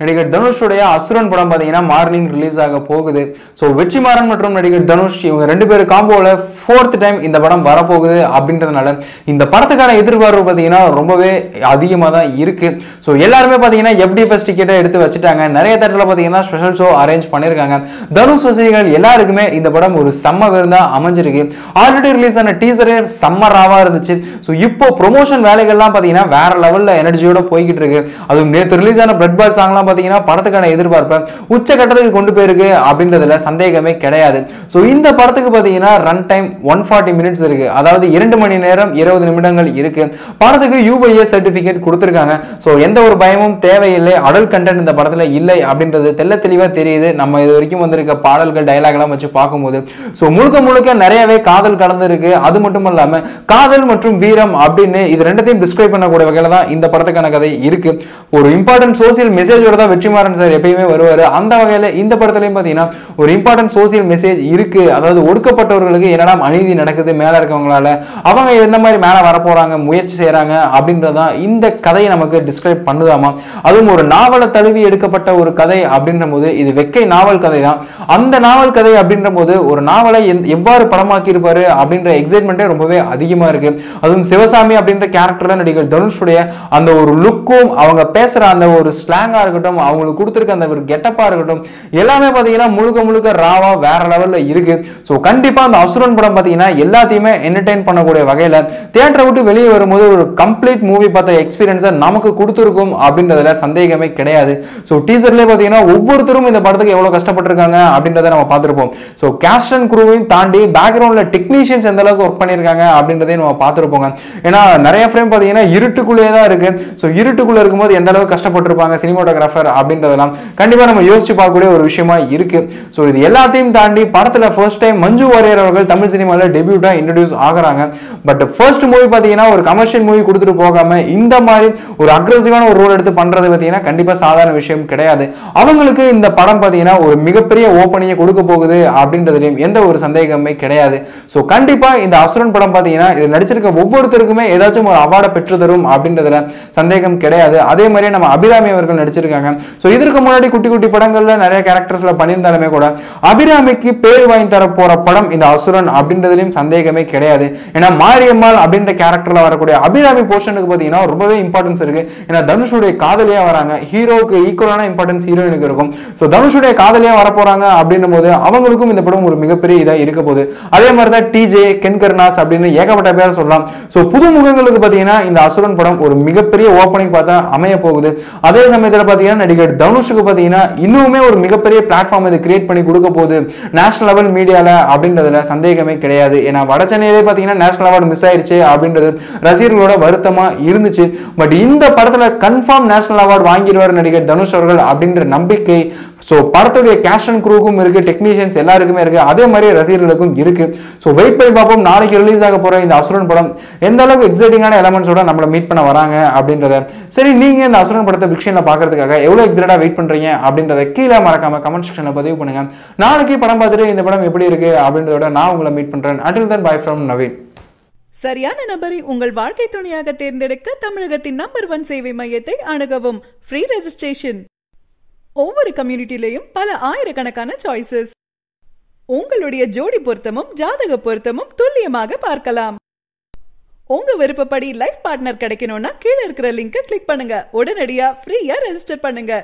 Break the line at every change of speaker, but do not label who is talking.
நடிகர் தனுஷுடைய அசுரன் படம் பார்த்தீங்கன்னா மார்னிங் ரிலீஸ் ஆக போகுது. ஸோ வெற்றிமாறன் மற்றும் நடிகர் தனுஷ் இவங்க ரெண்டு பேரும் காம்போவில் ஃபோர்த் டைம் இந்த படம் வரப்போகுது அப்படின்றதுனால இந்த படத்துக்கான எதிர்பார்ப்பு பார்த்தீங்கன்னா ரொம்பவே அதிகமாக தான் இருக்கு. ஸோ எல்லாருமே பார்த்தீங்கன்னா எஃப்டிஎஃப்எஸ் டிக்கெட்டை எடுத்து வச்சுட்டாங்க. நிறைய தேட்டரில் பார்த்தீங்கன்னா ஸ்பெஷல் ஷோ அரேஞ்ச் பண்ணியிருக்காங்க தனுஷ் வசதிகள் எல்லாருக்குமே இந்த படம் ஒரு செம்ம விருந்தா அமைஞ்சிருக்கு. ஆல்ரெடி ரிலீஸ் ஆன டீசரே செம்ம இருந்துச்சு. ஸோ இப்போ ப்ரொமோஷன் வேலைகள்லாம் பார்த்தீங்கன்னா வேற லெவலில் எனர்ஜியோட போய்கிட்டு இருக்கு. அதுவும் நேற்று ரிலீஸ் ஆன பிளட் பால் சாங்லாம் பார்த்தீங்கன்னா படத்துக்கான எதிர்பார்ப்பை உச்சகட்டத்துக்கு கொண்டு போயிருக்கு அப்படின்றதுல சந்தேகமே கிடையாது. ஸோ இந்த படத்துக்கு பார்த்தீங்கன்னா run time one forty minutes இருக்கு. அதாவது இரண்டு மணி நேரம் இருபது நிமிடங்கள் இருக்கு. படத்துக்கு யூபிஏ சர்டிஃபிகேட் கொடுத்துருக்காங்க. ஸோ எந்த ஒரு பயமும் தேவையில்லை. அடல் கண்டென்ட் இந்த படத்தில் இல்லை அப்படின்றது தெல்ல தெளிவாக தெரியுது. நம்ம இது வரைக்கும் வந்திருக்க பாடல்கள் டைலாக்லாம் வச்சு பார்க்கும்போது. ஸோ முழுக்க முழுக்க நிறையவே காதல் கலந்துருக்கு. அது மட்டும் இல்லாமல் காதல் மற்றும் வீரம் அப்படின்னு இது ரெண்டத்தையும் டிஸ்கிரைப் பண்ணக்கூடிய வகையில் தான் இந்த படத்துக்கான கதை இருக்கு. ஒரு இம்பார்ட்டன்ட் சோசியல் மெசேஜோட தான் வெற்றிமாறன் சார் எப்பயுமே வருவார். அந்த வகையில் இந்த படத்துலையும் பார்த்தீங்கன்னா ஒரு இம்பார்ட்டன்ட் சோசியல் மெசேஜ் இருக்கு. அதாவது ஒடுக்கப்பட்டவர்களுக்கு என்னடா அநீதி நடக்குது மேலே இருக்கவங்களால? அவங்க எந்த மாதிரி மேலே வரப்போறாங்க முயற்சி செய்கிறாங்க அப்படின்றதான் இந்த கதையை நமக்கு டிஸ்கிரைப் பண்ணுதாமா? அதுவும் ஒரு நாவலை தழுவி எடுக்கப்பட்ட ஒரு கதை அப்படின்ற போது இது வெக்கை நாவல் கதை தான் அந்த நாவல் கதை அப்படின்ற போது ஒரு நாவலை எவ்வாறு படமாக்கி இருப்பாரு அப்படின்ற எக்ஸைட்மெண்ட்டே ரொம்பவே அதிகமா இருக்கு. அதுவும் சிவசாமி அப்படின்ற கேரக்டர் நடிகர் தனுஷுடைய அந்த ஒரு லுக்கும் அவங்க பேசுற அந்த ஒரு ஸ்லாங்கா இருக்கட்டும் அவங்களுக்கு கொடுத்துருக்க அந்த ஒரு கெட்டப்பா இருக்கட்டும் எல்லாமே பாத்தீங்கன்னா முழுக்க முழுக்க ராவா வேற லெவல்ல இருக்கு. ஸோ கண்டிப்பா அந்த அசுரன் படம் பாத்தீங்கன்னா எல்லாத்தையுமே என்டர்டைன் பண்ணக்கூடிய வகையில தியேட்டரை விட்டு வெளியே வரும்போது ஒரு கம்ப்ளீட் மூவி பார்த்த எக்ஸ்பீரியன்ஸை நமக்கு கொடுத்துருக்கும் அப்படின்றதுல சந்தேகமே கிடையாது. ஸோ டீசர்லேயே பார்த்தீங்கன்னா ஒவ்வொருத்தரும் இந்த படத்துக்கு எவ்வளோ கஷ்டப்பட்டிருக்காங்க அப்படின்றத நம்ம பார்த்துருப்போம். ஸோ கேஸ்ட் அண்ட் குரூவையும் தாண்டி பேக்ரவுண்டில் டெக்னீஷியன்ஸ் எந்த அளவுக்கு ஒர்க் பண்ணியிருக்காங்க அப்படின்றதையும் நம்ம பார்த்துருப்போங்க. ஏன்னா நிறைய ஃப்ரேம் பார்த்தீங்கன்னா இருட்டுக்குள்ளேயே தான் இருக்கு. ஸோ இருட்டுக்குள்ளே இருக்கும்போது எந்த அளவுக்கு கஷ்டப்பட்டிருப்பாங்க சினிமாட்டோகிராஃபர் அப்படின்றதெல்லாம் கண்டிப்பாக நம்ம யோசிச்சு பார்க்கக்கூடிய ஒரு விஷயமா இருக்கு. ஸோ இது எல்லாத்தையும் தாண்டி படத்தில் ஃபர்ஸ்ட் டைம் மஞ்சு வாரியர் அவர்கள் தமிழ் சினிமாவில் டெபியூட்டாக இன்ட்ரடியூஸ் ஆகுறாங்க. பட் ஃபர்ஸ்ட் மூவி பார்த்தீங்கன்னா ஒரு கமர்ஷியல் மூவி கொடுத்துட்டு போகாம இந்த மாதிரி ஒரு அக்ரெசிவான ஒரு ரோல் எடுத்து பண்றது பார்த்தீங்கன்னா கண்டிப்பாக சாதாரண விஷயம் கிடையாது. அவங்களுக்கு இந்த படம் பார்த்தீங்கன்னா ஒரு மிகப்பெரிய ஓப்பனிங்கை கொடுக்க போகுது அப்படின்றதுலையும் எந்த ஒரு சந்தேகமே கிடையாது. ஸோ கண்டிப்பாக இந்த அசுரன் படம் பார்த்தீங்கன்னா இது நடிச்சிருக்க ஒவ்வொருத்தருக்குமே ஏதாச்சும் ஒரு அவார்டை பெற்று தரும் அப்படின்றதுல சந்தேகம் கிடையாது. அதே மாதிரி நம்ம அபிராமி அவர்கள் நடிச்சிருக்காங்க. ஸோ இதற்கு முன்னாடி குட்டி குட்டி படங்கள்ல நிறைய கேரக்டர்ஸ்ல பண்ணியிருந்தாலுமே கூட அபிராமிக்கு பேர் வாங்கி தர போற படம் இந்த அசுரன் அப்படின்றதுலயும் சந்தேகமே கிடையாது. ஏன்னா மாரியம்மாள் அப்படின்ற கேரக்டர்ல வரக்கூடிய அபிராமி போர்ஷனுக்கு பார்த்தீங்கன்னா ரொம்பவே இம்பார்ட்டன்ஸ் இருக்கு. ஏன்னா தனுஷுடைய காதலியா வராங்க. ஹீரோவுக்கு ஈக்குவலான இம்பார்ட்டன்ஸ் ஹீரோயினுக்கு இருக்கும். ஸோ தனுஷுடைய காதலியா வர போறாங்க அப்படின்னும் போது அவங்களுக்கும் இந்த படம் ஒரு மிகப்பெரிய இதாக இருக்க போகுது. அதே மாதிரி தான் டிஜே கென்கர்னாஸ் அப்படின்னு ஏகப்பட்ட பேர் சொல்லலாம். ஸோ புது முகங்களுக்கு பார்த்தீங்கன்னா இந்த அசுரன் படம் ஒரு மிகப்பெரிய ஓப்பனிங் பார்த்தா அமைய போகுது. அதே சமயத்தில் பார்த்தீங்கன்னா நடிகர் தனுஷுக்கு பார்த்தீங்கன்னா இன்னுமே ஒரு மிகப்பெரிய பிளாட்ஃபார்ம் இது கிரியேட் பண்ணி கொடுக்க போகுது. நேஷனல் லெவல் மீடியால அப்படின்றதுல சந்தேகமே கிடையாது. ஏன்னா வட சென்னையிலே பார்த்தீங்கன்னா நேஷனல் அவார்டு மிஸ் ஆயிருச்சு அப்படின்றது ரசிகர்களோட வருத்தமா இருந்துச்சு. பட் இந்த படத்துல கன்ஃபார்ம் நேஷனல் அவார்டு வாங்கிடுவார் நடிகர் தனுஷ் அவர்கள் அப்படின்ற நம்பிக்கை ஸோ படத்துடைய கேஷ் அண்ட் குரூக்கும் இருக்கு டெக்னீஷியன்ஸ் எல்லாருக்குமே இருக்கு. அதே மாதிரி ரசிகர்களுக்கும் இருக்கு. ஸோ வெயிட் பண்ணி பார்ப்போம். நாளைக்கு ரிலீஸ் ஆக போற இந்த அசுரன் படம் எந்த அளவுக்கு எக்ஸைட்டிங்கான எலமெண்ட்ஸோட நம்மளை மீட் பண்ண வராங்க அப்படின்றத. சரி நீங்க இந்த அசுரன் படத்தை பிக்ஷன்ல பாக்குறதுக்காக எவ்வளவு எக்ஸைட்டா வெயிட் பண்றீங்க அப்படின்றத கீழே மறக்காம கமெண்ட் செக்ஷன்ல பதிவு பண்ணுங்க. நாளைக்கு படம் பார்த்துட்டு இந்த படம் எப்படி இருக்கு அப்படின்றதோட நான் உங்களை மீட் பண்றேன். Until then bye from Naveen
சரியான நபரை உங்கள் வாழ்க்கை துணையாக தேர்ந்தெடுக்க தமிழகத்தின் நம்பர் ஒன் சேவை மையத்தை அணுகவும். ஃப்ரீ ரெஜிஸ்ட்ரேஷன் ஒவ்வொரு கம்யூனிட்டிலையும் பல ஆயிரக்கணக்கான சாய்ஸஸ் உங்களுடைய ஜோடி பொருத்தமும் ஜாதக பொருத்தமும் துல்லியமாக பார்க்கலாம். உங்க விருப்பப்படி லைஃப் பார்ட்னர் கிடைக்கணும்னா கீழே இருக்கிற லிங்கை கிளிக் பண்ணுங்க. உடனடியா ஃப்ரீயா ரெஜிஸ்டர் பண்ணுங்க.